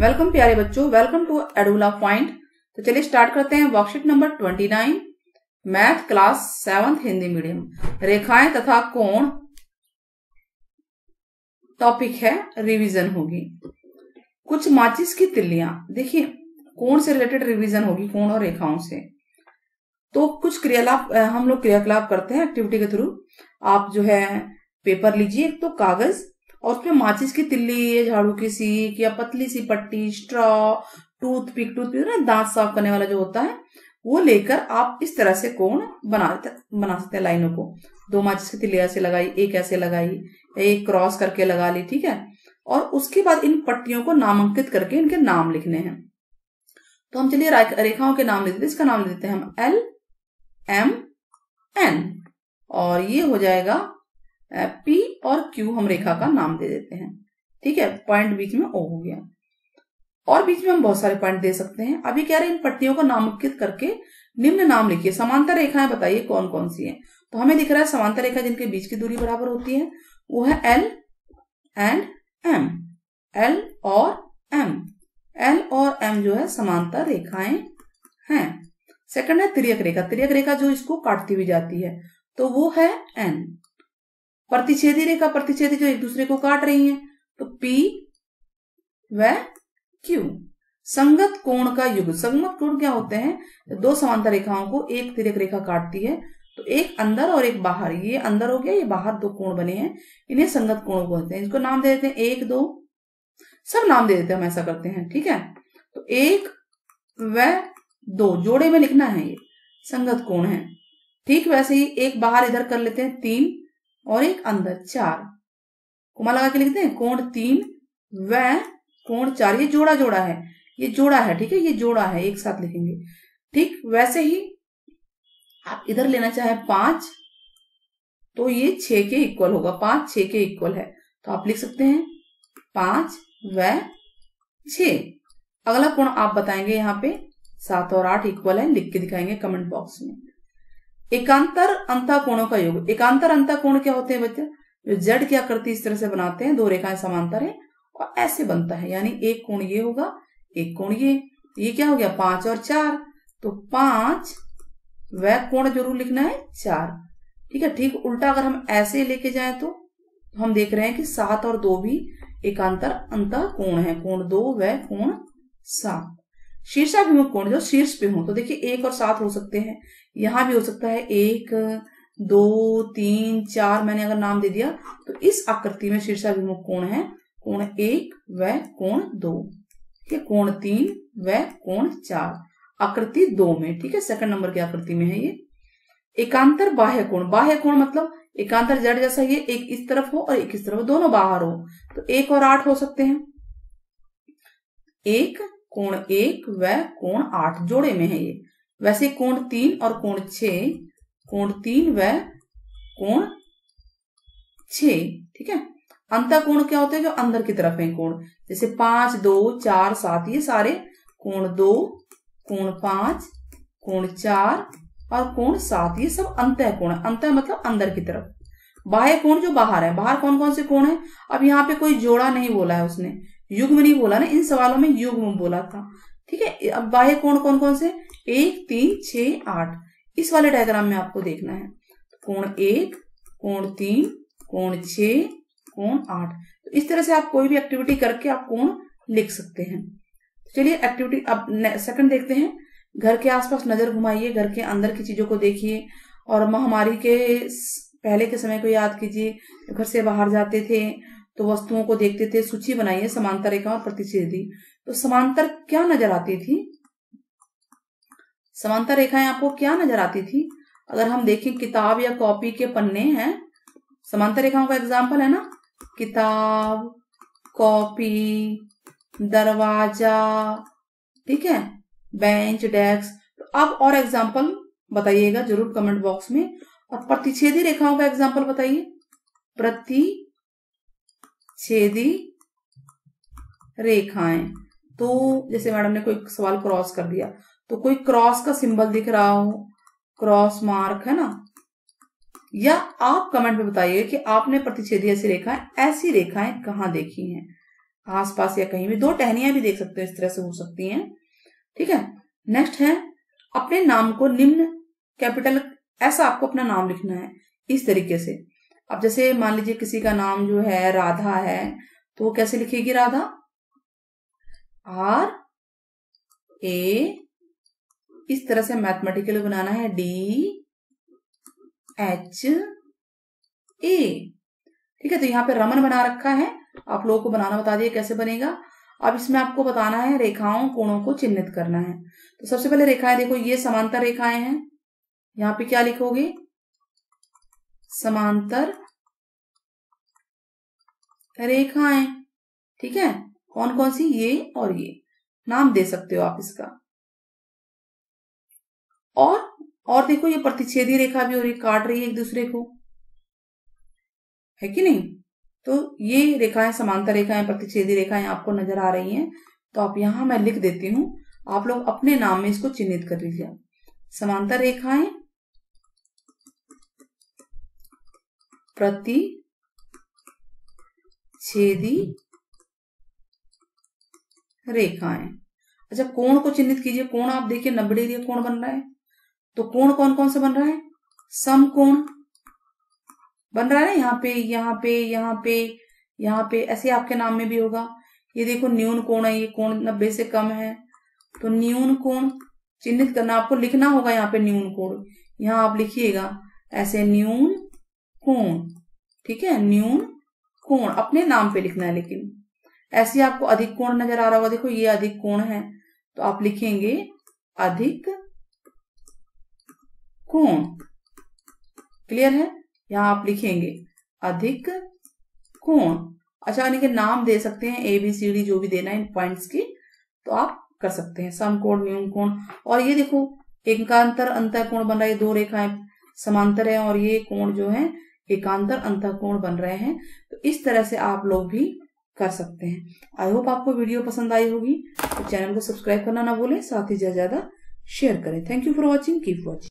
Welcome प्यारे बच्चों, welcome to एडुला point. तो चलिए स्टार्ट करते हैं worksheet number twenty nine math class seventh Hindi medium रेखाएँ तथा कोण टॉपिक है रिवीजन होगी। कुछ माचिस की तिल्लियाँ, देखिए, कोण से रिलेटेड रिवीजन होगी, कोण और रेखाओं से। तो कुछ क्रियालाप हम लोग क्रियाकलाप करते हैं एक्टिविटी के थ्रू आप जो है पेपर लीजिए तो कागज़ और उसमें माचिस की तिल्ली झाड़ू की सीख, या पतली सी पट्टी straw toothpick toothpick ना दांत साफ़ करने वाला जो होता है, वो लेकर आप इस तरह से कोण बना बना सकते हैं लाइनों को। दो माचिस की तिल्ली ऐसे लगाई, एक ऐसे लगाई, एक क्रॉस करके लगा ली, ठीक है? और उसके बाद इन पट्टियों को नामांकित करके इनके नाम लिखने हैं। तो हम चलिए रेखाओं के नाम लिख देते इसका नाम लिख देते हैं हम एल एम एन और ये हो जाएगा पी और क्यू हम रेखा का नाम दे देते हैं। ठीक है पॉइंट बीच में ओ हो गया। और बीच में हम बहुत सारे पॉइंट दे सकते हैं। अभी कह रहे हैं इन पट्टियों को नामांकित करके निम्न नाम लिखिए। समांतर रेखाएँ बताइए कौन कौन सी हैं। तो हमें दिख रहा है समांतर रेखा जिनके बीच की दूरी बराबर होती है, वो है एल एंड एम एल और एम एल और एम जो है समांतर रेखाएँ हैं। सेकंड है त्रियक रेखा। त्रियक रेखा जो इसको काटती हुई जाती है तो वो है एन प्रतिच्छेदी रेखा प्रतिच्छेदी जो एक दूसरे को काट रही है तो पी व क्यू। संगत कोण का युग। संगत कोण क्या होते हैं? दो समांतर रेखाओं को एक तिरक रेखा काटती है तो एक अंदर और एक बाहर। ये अंदर हो गया, ये बाहर दो कोण बने हैं। इन्हें संगत कोण बोलते हैं। इसको नाम दे देते हैं एक, दो। सब नाम दे देते हैं, हम ऐसा करते हैं, ठीक है? तो एक व दो, जोड़े में लिखना है ये। संगत कोण है। ठीक वैसे ही एक बाहर इधर कर लेते हैं, तीन। और एक अंदर चार। कुमा लगा के लिखते हैं कोण तीन व कोण चार। ये जोड़ा जोड़ा है, ये जोड़ा है, ठीक है, ये जोड़ा है, एक साथ लिखेंगे। ठीक, वैसे ही आप इधर लेना चाहे पाँच तो ये छ के इक्वल होगा, पाँच छ के इक्वल है। तो आप लिख सकते हैं, पाँच व छ अगला कोण आप बताएँगे यहाँ पे, सात और आठ इक्वल है, लिख के दिखाएँगे कमेंट बॉक्स में। एकांतर अंता कोणों का योग। एकांतर अंता कोण क्या होते हैं बच्चे? जो जेड की आकृति इस तरह से बनाते हैं, दो रेखाएँ समांतर है, और ऐसे बनता है। यानी एक कोण ये होगा, एक कोण ये। ये क्या हो गया? पाँच और चार। तो पाँच, वह कोण ज़रूर लिखना है, चार। ठीक है, ठीक उल्टा अगर हम ऐसे लेके जाए तो हम देख रहे हैं कि सात और दो भी एकांतर अंत कोण है। कोण दो व कोण सात। शीर्षाभिमुख कोण जो शीर्ष पे हो। तो देखिए, एक और सात हो सकते हैं। यहाँ भी हो सकता है एक, दो, तीन, चार, मैंने अगर नाम दे दिया तो इस आकृति में शीर्षाभिमुख कोण है। कोण एक व कोण दो। ठीक है, कोण तीन व कोण चार। आकृति दो में, ठीक है सेकंड नंबर की आकृति में है ये। एकांतर बाह्य कोण। बाह्य कोण मतलब एकांतर जड़ जैसा ये एक इस तरफ़ हो और एक इस तरफ़, दोनों बाहर हो। तो एक और आठ हो सकते हैं। एक कोण एक व कोण आठ जोड़े में है ये। वैसे कोण तीन और कोण छ कोण तीन व कोण छ ठीक है? अंत कोण क्या होते हैं? जो अंदर की तरफ़ है कोण। जैसे पाँच, दो, चार, सात, ये सारे कोण दो, कोण पाँच, कोण चार और कोण सात, ये सब अंत कोण है। अंत मतलब अंदर की तरफ़। बाह्य कोण जो बाहर है। बाहर कौन कौन से कोण है? अब यहाँ पे कोई जोड़ा नहीं बोला है उसने। युग्म नहीं बोला ना, इन सवालों में युग्म बोला था। ठीक है अब बाह्य कोण कौन कौन से? एक, तीन छ आठ। इस वाले डायग्राम में आपको देखना है। कोण एक, कोण तीन, कोण छ कोण आठ। तो इस तरह से आप कोई भी एक्टिविटी करके आप कोण लिख सकते हैं। चलिए एक्टिविटी अब सेकंड देखते हैं। घर के आसपास नज़र घुमाइए, घर के अंदर की चीज़ों को देखिए। और महामारी के पहले के समय को याद कीजिए। घर से बाहर जाते थे तो वस्तुओं को देखते थे, सूची बनाइए समांतर रेखा और प्रतिच्छेदी। तो समांतर क्या नज़र आती थी? समांतर रेखाएँ आपको क्या नज़र आती थी? अगर हम देखें, किताब या कॉपी के पन्ने हैं, समांतर रेखाओं का एग्ज़ाम्पल है ना? किताब, कॉपी, दरवाज़ा, ठीक है? Bench, desk. तो अब और एग्ज़ाम्पल बताइएगा, ज़रूर कमेंट बॉक्स में। और प्रतिच्छेदी रेखाओं का एग्ज़ाम्पल बताइए। प्रतिच्छेदी रेखाएँ। तो जैसे मैडम ने कोई सवाल क्रॉस कर दिया तो कोई क्रॉस का सिंबल दिख रहा हो क्रॉस मार्क है ना? या आप कमेंट में बताइए कि आपने प्रतिच्छेदी ऐसी रेखाएँ ऐसी रेखाएँ कहाँ देखी हैं? आसपास या कहीं भी, दो टहनियाँ भी देख सकते हो, इस तरह से हो सकती हैं। ठीक है? नेक्स्ट है, अपने नाम को निम्न कैपिटल ऐसा आपको अपना नाम लिखना है, इस तरीके से। अब जैसे मान लीजिए किसी का नाम जो है राधा है तो वो कैसे लिखेगी राधा? आर ए इस तरह से मैथमेटिकली बनाना है डी एच ए ठीक है तो यहाँ पे रमन बना रखा है। आप लोगों को बनाना बता दिए कैसे बनेगा। अब इसमें आपको बताना है रेखाओं कोणों को चिन्हित करना है। तो सबसे पहले रेखाएँ देखो, ये समांतर रेखाएँ हैं। यहाँ पे क्या लिखोगे? समांतर रेखाएँ, ठीक है? कौन कौन सी? ये और ये। नाम दे सकते हो आप इसका। और और देखो ये प्रतिच्छेदी रेखा भी हो रही, काट रही है एक दूसरे को। है कि नहीं? तो ये रेखाएँ, समांतर रेखाएँ, प्रतिच्छेदी रेखाएँ आपको नज़र आ रही हैं। तो आप यहाँ मैं लिख देती हूँ, आप लोग अपने नाम में इसको चिन्हित कर लीजिए। समांतर रेखाएँ प्रति छेदी रेखाएँ। अच्छा कोण को चिन्हित कीजिए। कोण आप देखिए, नब्बे डिग्री कोण बन रहा है। तो कोण कौन कौन से बन रहा है? सम कोण बन रहा है ना? यहाँ पे यहाँ पे यहाँ पे यहाँ पे। ऐसे आपके नाम में भी होगा। ये देखो, न्यून कोण है, ये कोण नब्बे से कम है। तो न्यून कोण चिन्हित करना, आपको लिखना होगा यहाँ पे न्यून कोण। यहाँ आप लिखिएगा, ऐसे न्यून कोण ठीक है, न्यून कोण अपने नाम पे लिखना है लेकिन। ऐसे आपको अधिक कोण नज़र आ रहा होगा, देखो ये अधिक कोण है तो आप लिखेंगे अधिक कोण। क्लियर है? यहाँ आप लिखेंगे अधिक कोण। अच्छा यानी कि नाम दे सकते हैं ए बी सी डी जो भी देना है इन पॉइंट्स की तो आप कर सकते हैं। सम कोण, न्यून कोण। और ये देखो, एकांतर अंतर कोण बन रहा है दो रेखाएँ समांतर है और ये कोण जो है एकांतर अंतर कोण बन रहे हैं तो इस तरह से आप लोग भी कर सकते हैं। आई होप आपको वीडियो पसंद आई होगी। तो चैनल को सब्सक्राइब करना ना भूलें, साथ ही ज़्यादा शेयर करें। Thank you for watching keep watching